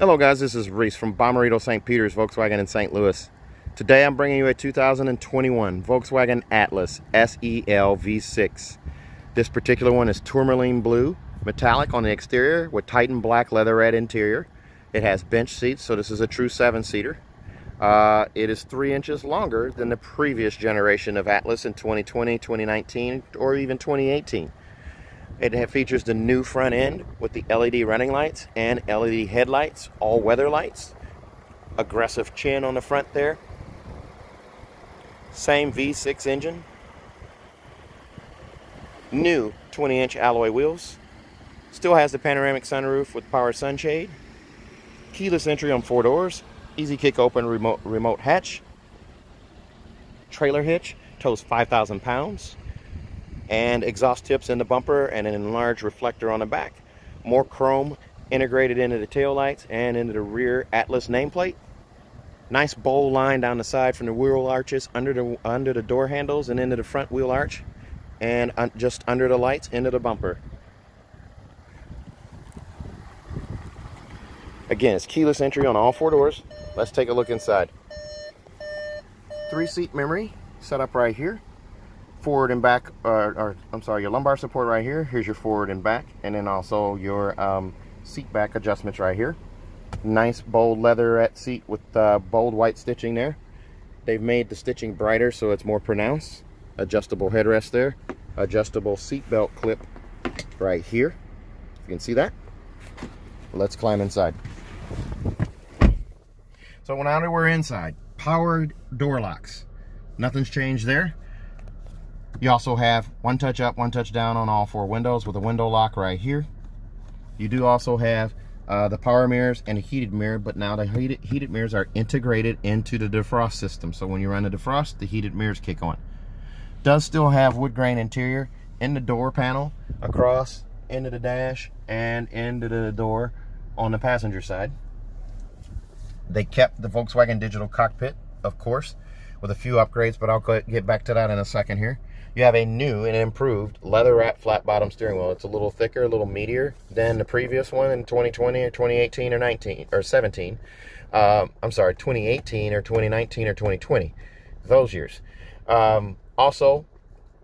Hello guys, this is Reese from Bommarito St. Peter's Volkswagen in St. Louis. Today I'm bringing you a 2021 Volkswagen Atlas SEL V6. This particular one is tourmaline blue, metallic on the exterior with Titan black leatherette interior. It has bench seats, so this is a true seven-seater. Uh, it is three inches longer than the previous generation of Atlas in 2020, 2019, or even 2018. It features the new front end with the LED running lights and LED headlights, all weather lights. Aggressive chin on the front there. Same V6 engine. New 20 inch alloy wheels. Still has the panoramic sunroof with power sunshade. Keyless entry on four doors. Easy kick open remote, remote hatch. Trailer hitch. Tows 5,000 pounds and exhaust tips in the bumper and an enlarged reflector on the back. More chrome integrated into the tail lights and into the rear Atlas nameplate. Nice bowl line down the side from the wheel arches under the under the door handles and into the front wheel arch and un just under the lights into the bumper. Again, it's keyless entry on all four doors. Let's take a look inside. Three seat memory set up right here forward and back, or, or, I'm sorry, your lumbar support right here. Here's your forward and back, and then also your um, seat back adjustments right here. Nice bold leatherette seat with uh, bold white stitching there. They've made the stitching brighter so it's more pronounced. Adjustable headrest there. Adjustable seat belt clip right here. You can see that. Let's climb inside. So now that we're inside, powered door locks. Nothing's changed there. You also have one touch up, one touch down on all four windows with a window lock right here. You do also have uh, the power mirrors and a heated mirror, but now the heated, heated mirrors are integrated into the defrost system. So when you run the defrost, the heated mirrors kick on. Does still have wood grain interior in the door panel, across, into the dash, and into the door on the passenger side. They kept the Volkswagen digital cockpit, of course, with a few upgrades, but I'll get back to that in a second here you have a new and improved leather wrap flat bottom steering wheel. It's a little thicker, a little meatier than the previous one in 2020 or 2018 or 19 or 17. Um, I'm sorry, 2018 or 2019 or 2020, those years. Um, also,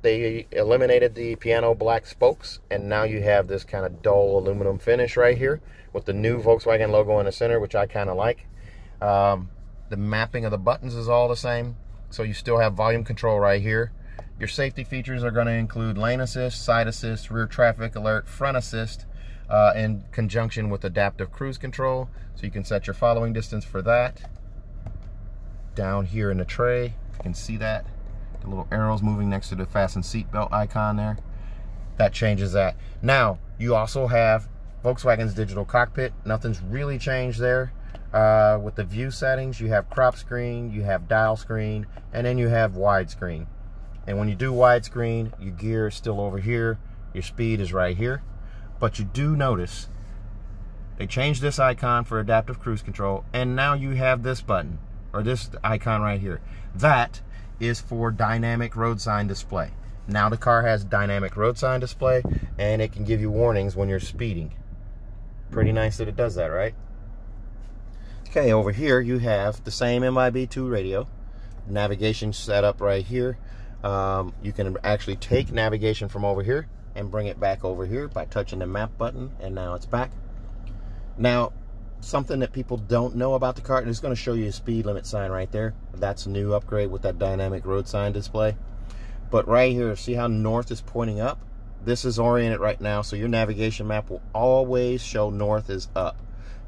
they eliminated the piano black spokes, and now you have this kind of dull aluminum finish right here with the new Volkswagen logo in the center, which I kind of like. Um, the mapping of the buttons is all the same, so you still have volume control right here your safety features are going to include lane assist, side assist, rear traffic alert, front assist, uh, in conjunction with adaptive cruise control. So you can set your following distance for that. Down here in the tray, you can see that. The little arrows moving next to the fasten seatbelt icon there. That changes that. Now, you also have Volkswagen's digital cockpit. Nothing's really changed there. Uh, with the view settings, you have crop screen, you have dial screen, and then you have widescreen. And when you do widescreen, your gear is still over here. Your speed is right here. But you do notice they changed this icon for adaptive cruise control. And now you have this button or this icon right here. That is for dynamic road sign display. Now the car has dynamic road sign display and it can give you warnings when you're speeding. Pretty nice that it does that, right? Okay, over here you have the same MIB2 radio. Navigation setup right here um, you can actually take navigation from over here and bring it back over here by touching the map button and now it's back. Now something that people don't know about the car and it's going to show you a speed limit sign right there. That's a new upgrade with that dynamic road sign display. But right here see how north is pointing up? This is oriented right now so your navigation map will always show north is up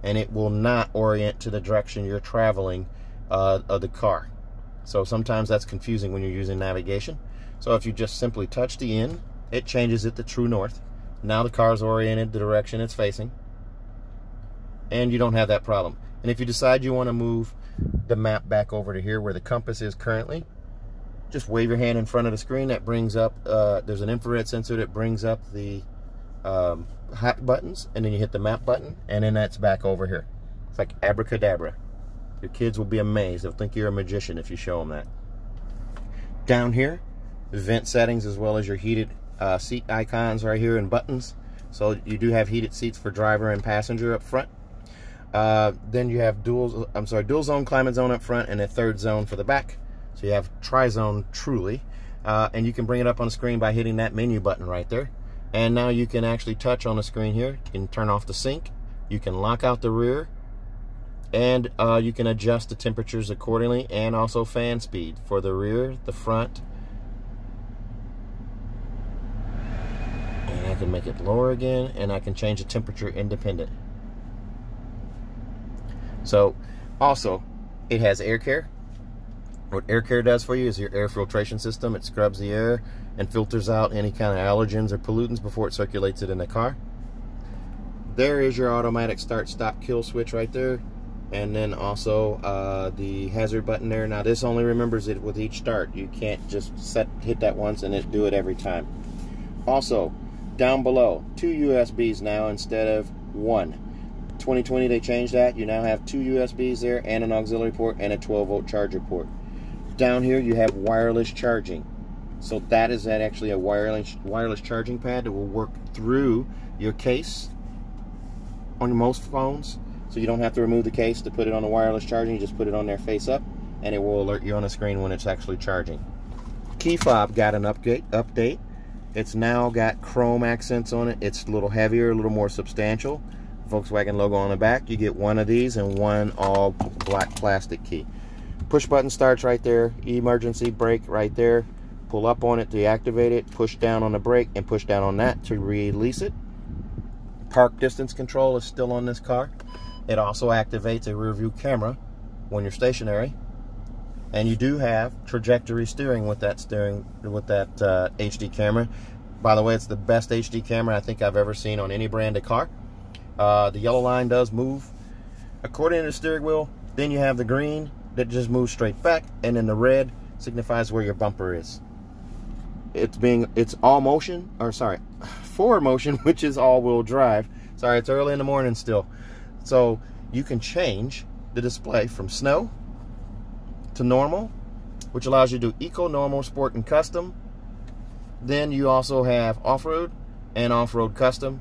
and it will not orient to the direction you're traveling uh, of the car so sometimes that's confusing when you're using navigation. So if you just simply touch the in, it changes it to true north. Now the car is oriented the direction it's facing. And you don't have that problem. And if you decide you want to move the map back over to here where the compass is currently, just wave your hand in front of the screen. That brings up, uh, there's an infrared sensor that brings up the um, hot buttons. And then you hit the map button. And then that's back over here. It's like abracadabra. Your kids will be amazed. They'll think you're a magician if you show them that. Down here, vent settings as well as your heated uh, seat icons right here and buttons. So you do have heated seats for driver and passenger up front. Uh, then you have dual, I'm sorry, dual zone climate zone up front and a third zone for the back. So you have tri-zone truly. Uh, and you can bring it up on the screen by hitting that menu button right there. And now you can actually touch on the screen here. You can turn off the sync. You can lock out the rear. And uh, you can adjust the temperatures accordingly and also fan speed for the rear, the front. And I can make it lower again and I can change the temperature independent. So also it has air care what air care does for you is your air filtration system. It scrubs the air and filters out any kind of allergens or pollutants before it circulates it in the car. There is your automatic start stop kill switch right there. And then also uh, the hazard button there. Now this only remembers it with each start. You can't just set hit that once and it do it every time. Also, down below, two USBs now instead of one. 2020 they changed that. You now have two USBs there and an auxiliary port and a 12 volt charger port down here you have wireless charging. So that is that actually a wireless wireless charging pad that will work through your case on most phones. So you don't have to remove the case to put it on the wireless charging. You just put it on there face up and it will alert you on the screen when it's actually charging. Key fob got an update. update. It's now got chrome accents on it. It's a little heavier, a little more substantial. Volkswagen logo on the back. You get one of these and one all black plastic key push button starts right there emergency brake right there pull up on it to activate it push down on the brake and push down on that to release it park distance control is still on this car it also activates a rear view camera when you're stationary. And you do have trajectory steering with that steering with that uh, HD camera. By the way it's the best HD camera I think I've ever seen on any brand of car. Uh, the yellow line does move according to the steering wheel. Then you have the green that just moves straight back and then the red signifies where your bumper is. It's being it's all motion or sorry 4Motion which is all-wheel drive. Sorry it's early in the morning still so you can change the display from snow to normal which allows you to do eco normal sport and custom then you also have off-road and off-road custom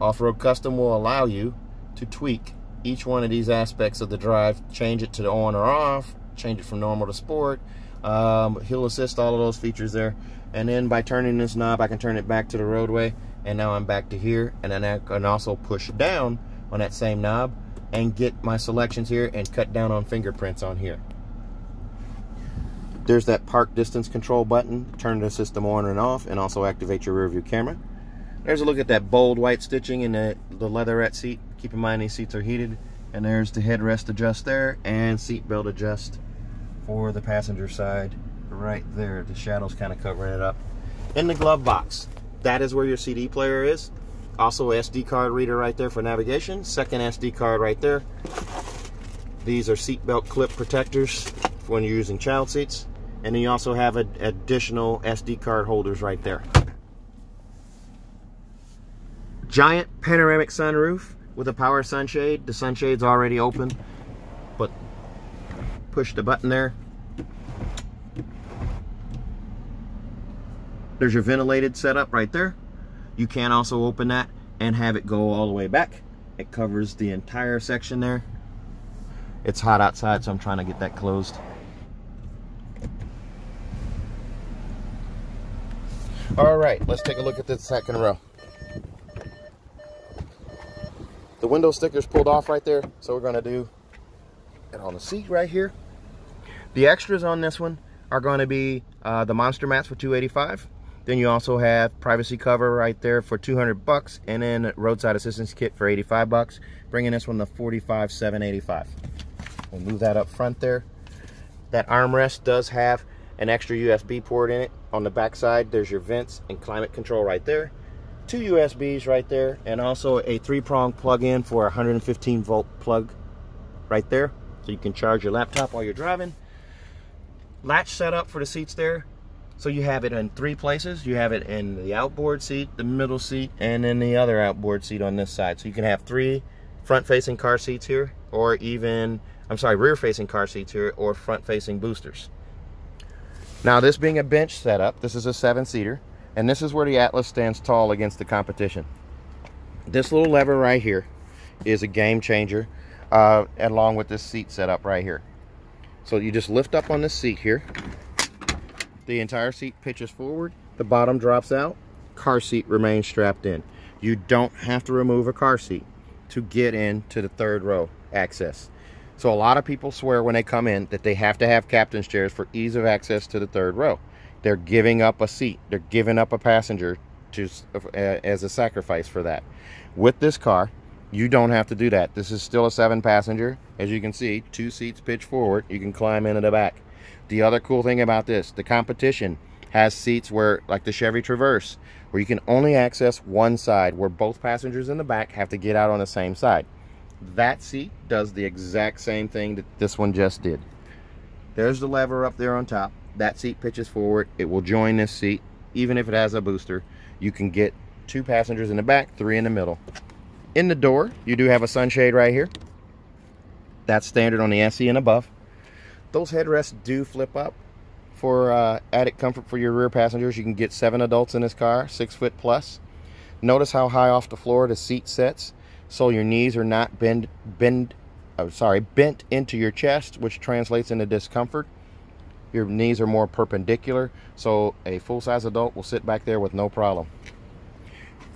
off-road custom will allow you to tweak each one of these aspects of the drive, change it to on or off, change it from normal to sport, um, hill assist, all of those features there. And then by turning this knob, I can turn it back to the roadway, and now I'm back to here. And then I can also push down on that same knob and get my selections here and cut down on fingerprints on here. There's that park distance control button, turn the system on and off, and also activate your rear view camera. There's a look at that bold white stitching in the, the leatherette seat. Keep in mind these seats are heated. And there's the headrest adjust there and seat belt adjust for the passenger side right there. The shadow's kind of covering it up. In the glove box, that is where your CD player is. Also SD card reader right there for navigation. Second SD card right there. These are seat belt clip protectors when you're using child seats. And then you also have additional SD card holders right there giant panoramic sunroof with a power sunshade. The sunshade's already open, but push the button there. There's your ventilated setup right there. You can also open that and have it go all the way back. It covers the entire section there. It's hot outside, so I'm trying to get that closed. All right, let's take a look at the second row. The window sticker's pulled off right there. So we're gonna do it on the seat right here. The extras on this one are gonna be uh, the monster mats for 285. Then you also have privacy cover right there for 200 bucks and then roadside assistance kit for 85 bucks, bringing this one to 45 785. We'll move that up front there. That armrest does have an extra USB port in it. On the back side, there's your vents and climate control right there two USBs right there and also a three-prong plug-in for a 115 volt plug right there so you can charge your laptop while you're driving latch setup for the seats there so you have it in three places you have it in the outboard seat the middle seat and then the other outboard seat on this side so you can have three front facing car seats here or even I'm sorry rear facing car seats here or front facing boosters now this being a bench setup this is a seven seater and this is where the Atlas stands tall against the competition. This little lever right here is a game changer. uh, along with this seat setup right here. So you just lift up on this seat here. The entire seat pitches forward. The bottom drops out. Car seat remains strapped in. You don't have to remove a car seat to get into the third row access. So a lot of people swear when they come in that they have to have captain's chairs for ease of access to the third row. They're giving up a seat. They're giving up a passenger to as a sacrifice for that. With this car, you don't have to do that. This is still a seven passenger. As you can see, two seats pitch forward. You can climb into the back. The other cool thing about this, the competition has seats where, like the Chevy Traverse, where you can only access one side, where both passengers in the back have to get out on the same side. That seat does the exact same thing that this one just did. There's the lever up there on top. That seat pitches forward. It will join this seat, even if it has a booster. You can get two passengers in the back, three in the middle. In the door, you do have a sunshade right here. That's standard on the SE and above. Those headrests do flip up for uh, added comfort for your rear passengers. You can get seven adults in this car, six foot plus. Notice how high off the floor the seat sets, so your knees are not bend, bend, oh, sorry, bent into your chest, which translates into discomfort. Your knees are more perpendicular, so a full-size adult will sit back there with no problem.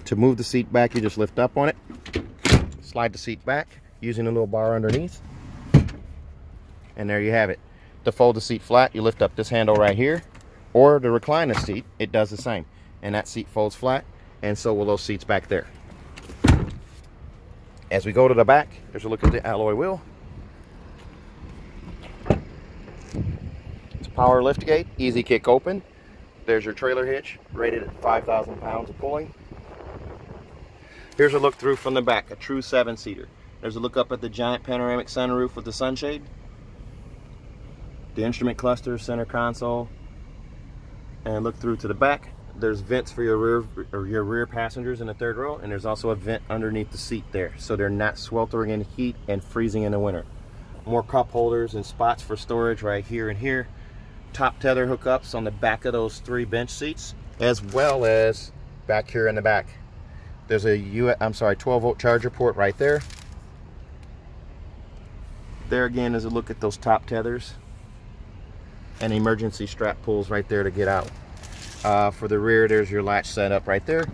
To move the seat back, you just lift up on it, slide the seat back using a little bar underneath, and there you have it. To fold the seat flat, you lift up this handle right here, or to recline the seat, it does the same. And that seat folds flat, and so will those seats back there. As we go to the back, there's a look at the alloy wheel. It's a power lift gate, easy kick open. There's your trailer hitch, rated at 5,000 pounds of pulling. Here's a look through from the back, a true seven-seater. There's a look up at the giant panoramic sunroof with the sunshade the instrument cluster, center console, and look through to the back. There's vents for your rear or your rear passengers in the third row, and there's also a vent underneath the seat there, so they're not sweltering in heat and freezing in the winter. More cup holders and spots for storage right here and here. Top tether hookups on the back of those three bench seats, as well as back here in the back. There's a U I'm sorry, 12 volt charger port right there. There again is a look at those top tethers and emergency strap pulls right there to get out. Uh, for the rear, there's your latch set up right there.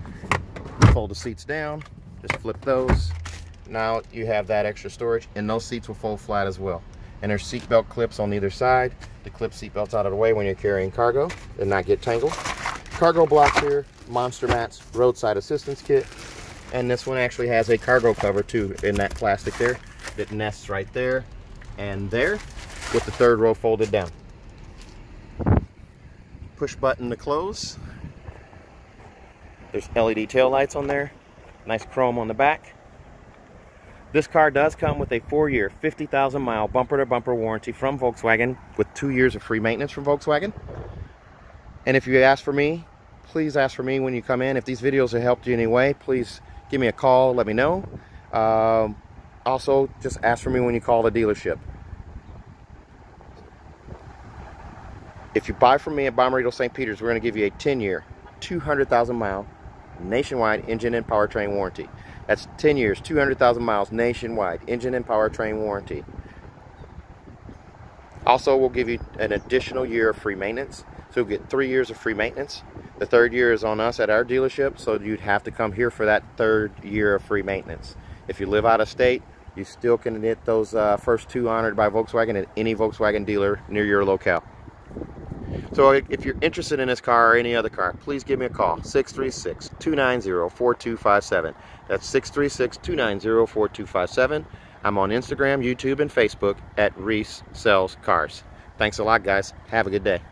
Fold the seats down, just flip those. Now you have that extra storage, and those seats will fold flat as well. And there's seat belt clips on either side to clip seat belts out of the way when you're carrying cargo and not get tangled. Cargo blocks here, monster mats, roadside assistance kit, and this one actually has a cargo cover too in that plastic there that nests right there and there with the third row folded down push button to close. There's LED tail lights on there. Nice chrome on the back. This car does come with a four-year, 50,000 mile bumper-to-bumper warranty from Volkswagen with two years of free maintenance from Volkswagen. And if you ask for me, please ask for me when you come in. If these videos have helped you in any way, please give me a call, let me know. Um, also, just ask for me when you call the dealership. If you buy from me at Bommarito St. Peter's, we're going to give you a 10-year, 200,000 mile nationwide engine and powertrain warranty. That's 10 years, 200,000 miles nationwide engine and powertrain warranty. Also, we'll give you an additional year of free maintenance. So you'll get three years of free maintenance. The third year is on us at our dealership, so you'd have to come here for that third year of free maintenance. If you live out of state, you still can get those uh, first two honored by Volkswagen at any Volkswagen dealer near your locale. So if you're interested in this car or any other car, please give me a call, 636-290-4257. That's 636-290-4257. I'm on Instagram, YouTube, and Facebook at Reese Sells Cars. Thanks a lot, guys. Have a good day.